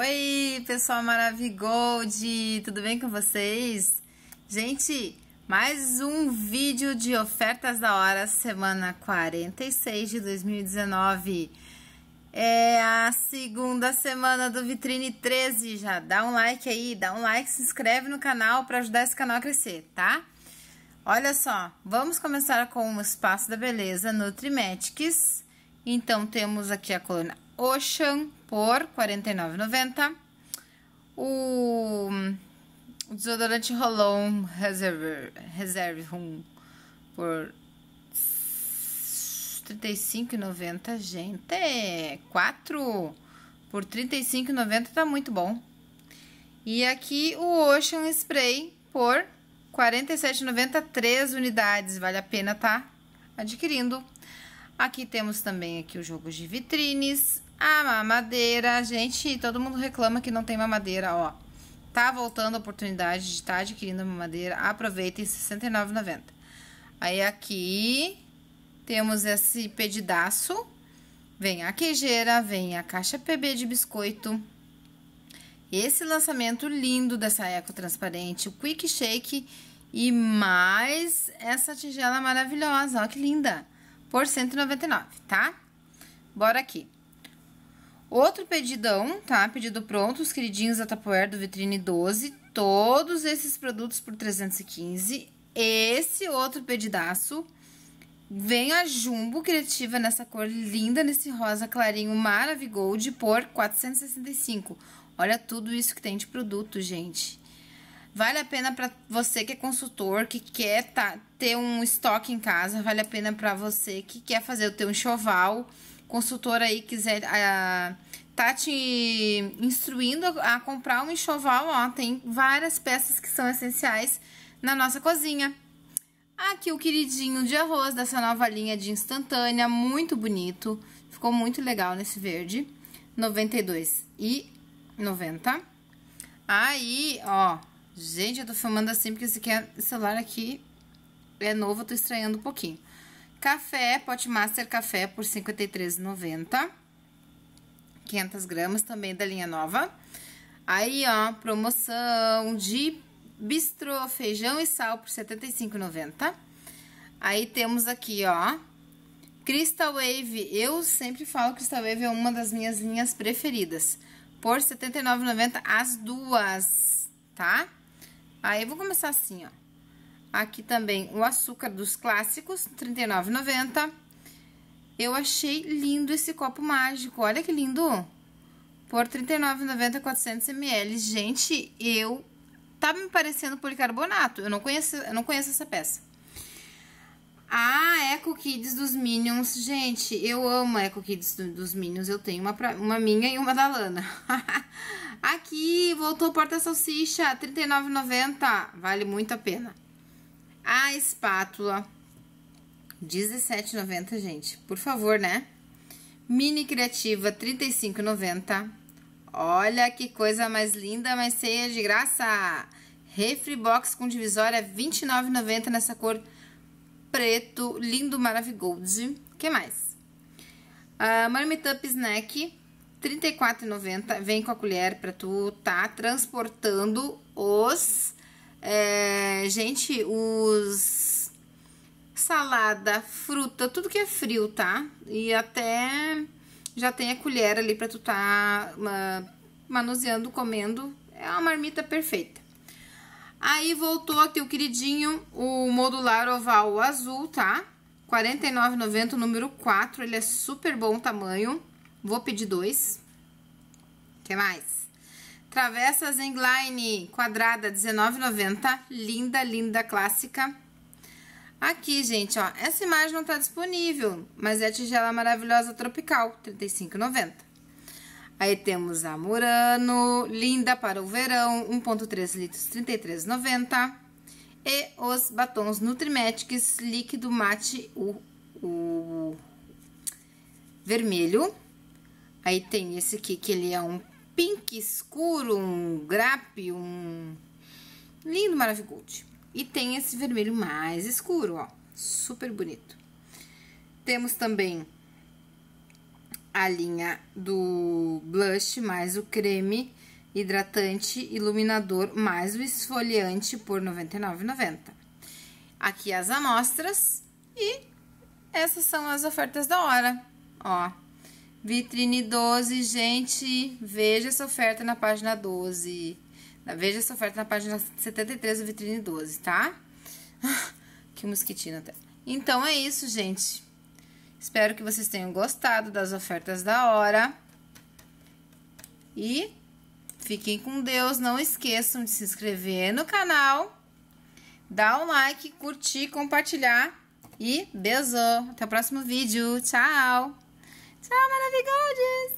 Oi, pessoal Maravigold, tudo bem com vocês? Gente, mais um vídeo de ofertas da hora, semana 46 de 2019. É a segunda semana do Vitrine 13. Já dá um like aí, dá um like, se inscreve no canal para ajudar esse canal a crescer, tá? Olha só, vamos começar com o Espaço da Beleza Nutrimetics. Então, temos aqui a coluna Ocean por R$ 49,90. O, desodorante Rolon Reserve, Reserve Room por R$ 35,90. Gente, é 4 por R$ 35,90 tá muito bom. E aqui o Ocean Spray por R$ 47,90, 3 unidades. Vale a pena tá adquirindo. Aqui temos também aqui os jogos de vitrines, a mamadeira, gente, todo mundo reclama que não tem mamadeira, ó. Tá voltando a oportunidade de estar tá adquirindo mamadeira. Aproveitem, R$ 69,90. Aí aqui temos esse pedidaço. Vem a queijeira, vem a caixa PB de biscoito. Esse lançamento lindo dessa eco transparente, o Quick Shake e mais essa tigela maravilhosa, ó que linda, por 199, tá? Bora aqui. Outro pedidão, tá? Pedido pronto, os queridinhos da Tupperware do Vitrine 12. Todos esses produtos por 315. Esse outro pedidaço vem a Jumbo Criativa nessa cor linda, nesse rosa clarinho Maravigold por 465. Olha tudo isso que tem de produto, gente. Vale a pena para você que é consultor, que quer tá, ter um estoque em casa. Vale a pena para você que quer fazer o teu enxoval consultor aí quiser uh, tá te instruindo a comprar um enxoval, ó, tem várias peças que são essenciais na nossa cozinha. Aqui o queridinho de arroz dessa nova linha de instantânea, muito bonito, ficou muito legal nesse verde, 92 e 90. Aí, ó, gente, eu tô filmando assim porque esse, é, celular aqui é novo, eu tô estranhando um pouquinho. Café, Pote Master Café por R$ 53,90. 500 gramas também da linha nova. Aí, ó, promoção de bistrô, feijão e sal por R$ 75,90. Aí temos aqui, ó, Crystal Wave. Eu sempre falo que Crystal Wave é uma das minhas linhas preferidas. Por R$ 79,90 as duas, tá? Aí, eu vou começar assim, ó. Aqui também o açúcar dos clássicos, R$ 39,90. Eu achei lindo esse copo mágico, olha que lindo! Por R$ 39,90, 400 ml. Gente, eu... Tá me parecendo policarbonato, eu não conheço, eu não conheço essa peça. A Eco Kids dos Minions, gente, eu amo Eco Kids dos Minions, eu tenho uma, pra, uma minha e uma da Lana. Aqui, voltou porta-salsicha, R$ 39,90, vale muito a pena. A espátula, R$17,90, gente. Por favor, né? Mini Criativa, R$35,90. Olha que coisa mais linda, mais cheia de graça. Refri Box com divisória, R$29,90 nessa cor preto, lindo, maravilhoso. que mais? Uh, Marmita Up Snack, R$34,90. Vem com a colher pra tu tá transportando os é, gente, os salada, fruta, tudo que é frio, tá? E até já tem a colher ali pra tu tá manuseando, comendo. É uma marmita perfeita. Aí voltou aqui o queridinho, o modular oval azul, tá? R$ 49,90, número 4, ele é super bom tamanho. Vou pedir dois. O que mais? Travessa Zengline quadrada, R$19,90. Linda, linda, clássica. Aqui, gente, ó, essa imagem não tá disponível, mas é a tigela maravilhosa tropical, R$35,90. Aí temos a Murano, linda para o verão, 1.3 litros, R$33,90. E os batons Nutrimetics líquido mate, o, o vermelho. Aí tem esse aqui, que ele é um pink escuro, um grape, um lindo maravilhoso. E tem esse vermelho mais escuro, ó, super bonito. Temos também a linha do blush mais o creme hidratante iluminador mais o esfoliante por R$ 99,90. Aqui as amostras e essas são as ofertas da hora, ó. Vitrine 12, gente, veja essa oferta na página 12. Veja essa oferta na página 73 do Vitrine 12, tá? Que mosquitinho até. Então, é isso, gente. Espero que vocês tenham gostado das ofertas da hora. E fiquem com Deus. Não esqueçam de se inscrever no canal, dar um like, curtir, compartilhar. E beijo! Até o próximo vídeo. Tchau! Tchau, maravilhosos!